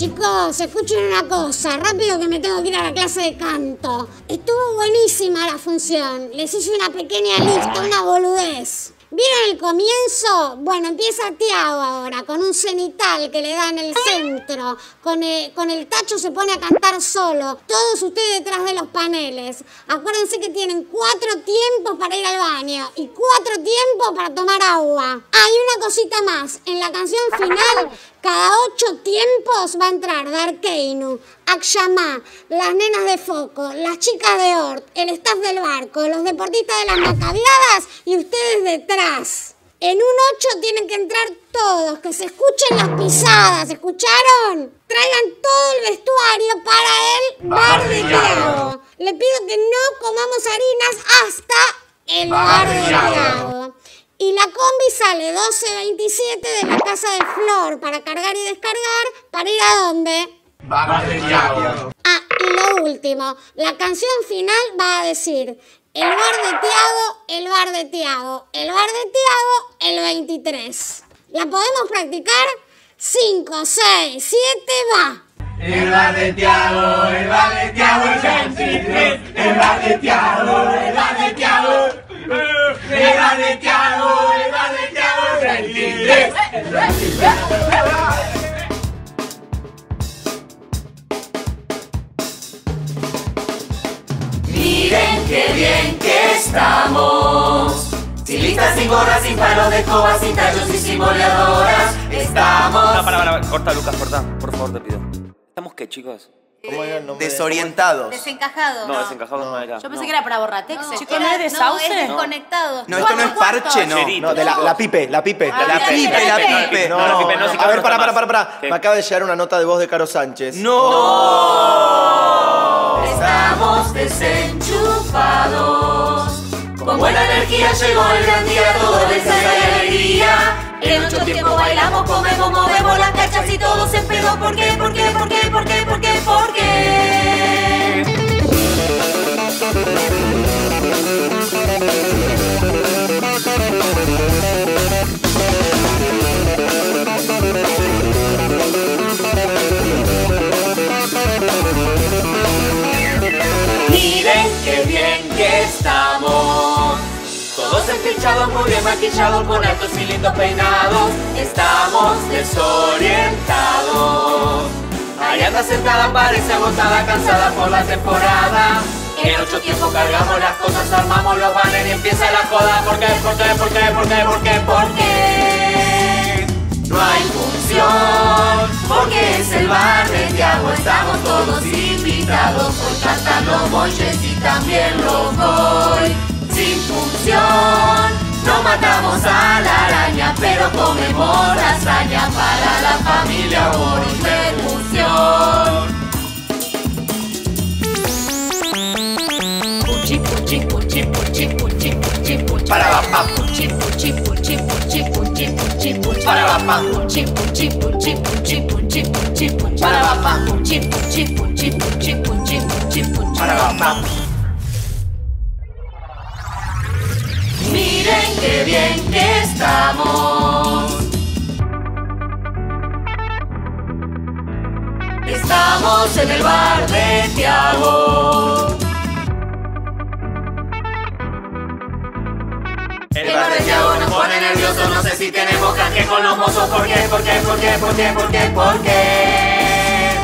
chicos, escuchen una cosa, rápido que me tengo que ir a la clase de canto. Estuvo buenísima la función, les hice una pequeña lista, una boludez. ¿Vieron el comienzo? Bueno, empieza Tiago ahora, con un cenital que le da en el centro. Con el, tacho se pone a cantar solo. Todos ustedes detrás de los paneles. Acuérdense que tienen cuatro tiempos para ir al baño y cuatro tiempos para tomar agua. Hay una cosita más. En la canción final, cada ocho tiempos va a entrar Darkeinu, Akshama, las nenas de foco, las chicas de Ort, el staff del barco, los deportistas de las macabiadas y ustedes detrás. En un 8 tienen que entrar todos, que se escuchen las pisadas, ¿escucharon? Traigan todo el vestuario para el bar de Tiago. Le pido que no comamos harinas hasta el bar de Tiago. La combi sale 12.27 de la casa de Flor para cargar y descargar. ¿Para ir a dónde? Bar de Tiago. Ah, y lo último, la canción final va a decir el bar de Tiago, el bar de Tiago, el bar de Tiago, el 23. ¿La podemos practicar? 5, 6, 7, va. El bar de Tiago, el bar de Tiago, el 23. El bar de Tiago, el bar de Tiago. Bar de Tiago, bar de Tiago, el 23. El 23. Miren qué bien que estamos. Sin listas, sin gorras, sin palos de escoba, sin tallos y sin boleadoras. Estamos. No, para, para, corta, Lucas, corta, por favor, te pido. ¿Estamos qué, chicos? ¿Cómo era el nombre? Desorientados. Desencajado. No, desencajados no era. Yo pensé que era para borratex. Chicos, ¿no es de sauce? No, es desconectado. No, esto no es parche, no. No, de la, la pipe, la pipe. La pipe, la pipe. No, la pipe no, si a ver, no para, está para, para, más. para. ¿Qué? Me acaba de llegar una nota de voz de Caro Sánchez. ¡No! Estamos desenchufados. Con buena energía llegó el gran día, todo les alegría. En ocho tiempos bailamos, comemos, Todos empinchados, muy bien maquillados, con altos y lindos peinados. Estamos desorientados. Ariana sentada parece agotada, cansada por la temporada. En ocho tiempos cargamos las cosas, armamos los banners y empieza la joda. ¿Por qué? ¿Por qué? ¿Por qué? ¿Por qué? ¿Por qué? ¿Por qué? No hay función, porque es el bar de Tiago, estamos todos invitados. Hoy cantan los boyes y también los boy. Sin no matamos a la araña, pero comemos lasaña para la familia, y percusión. Para, va, pa. Puchi, puchi, puchi, puchi. Para, va, pa. Puchi, puchi, puchi, puchi, puchi, puchi, puchi. Para, va, pa. Puchi, puchi, puchi, puchi, En el bar de Tiago. El bar de Tiago nos pone nerviosos, no sé si tenemos canje con los mozos. ¿Por qué? ¿Por qué? ¿Por qué? ¿Por qué? ¿Por qué? ¿Por qué?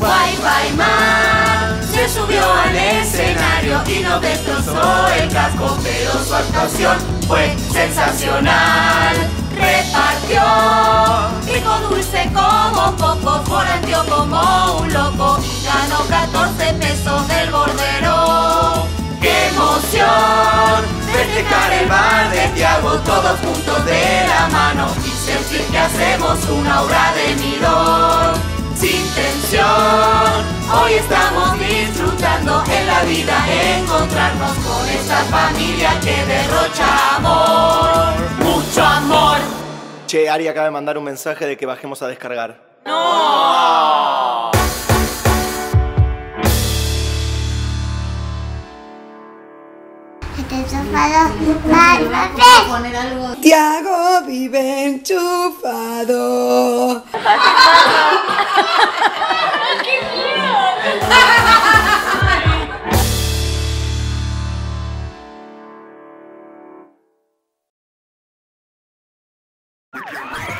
Wi-Fi Man se subió al escenario y nos destrozó el casco, pero su actuación fue sensacional. Como un loco ganó 14 pesos del bordero. ¡Qué emoción! Festejar el bar de Tiago todos juntos de la mano y sentir que hacemos una obra de milón. Sin tensión, hoy estamos disfrutando en la vida encontrarnos con esta familia que derrocha amor, mucho amor. Che, Ari acaba de mandar un mensaje de que bajemos a descargar. ¡No! Mal, Tiago vive enchufado. ¡Qué!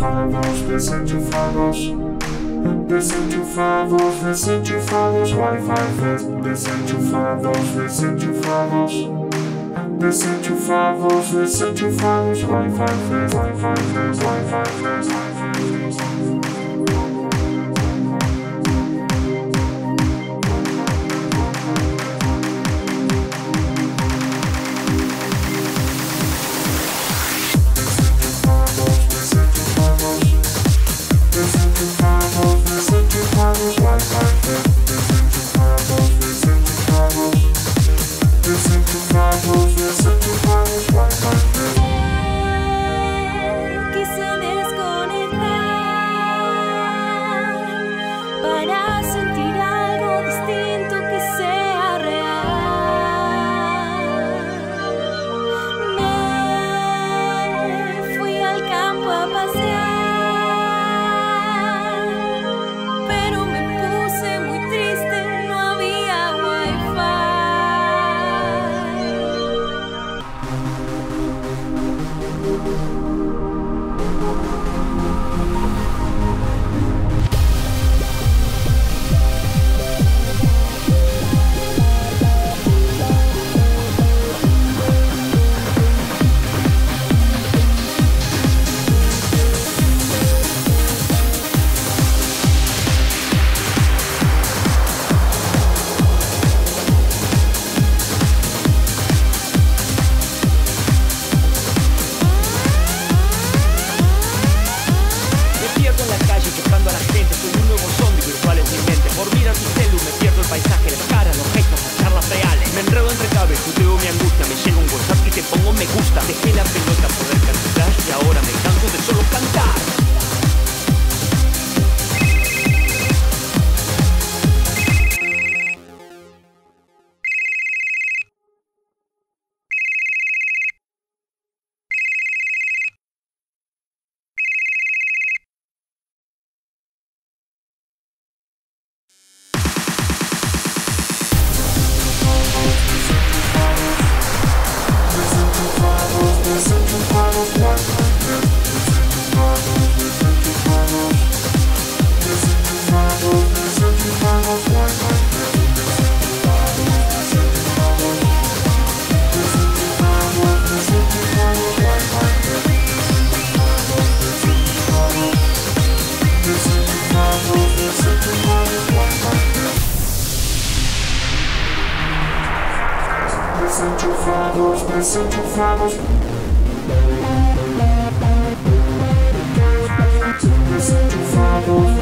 favos, vê sente favos. Vê sente favos, vê sente favos, vai, vai, vê. Vê sente favos, vê sente favos. Vê sente favos, vê sente favos, vai, vai, vê, vai, vai, vê, vai, vai, vê. Messenger follows, messenger follows. Messenger fathers,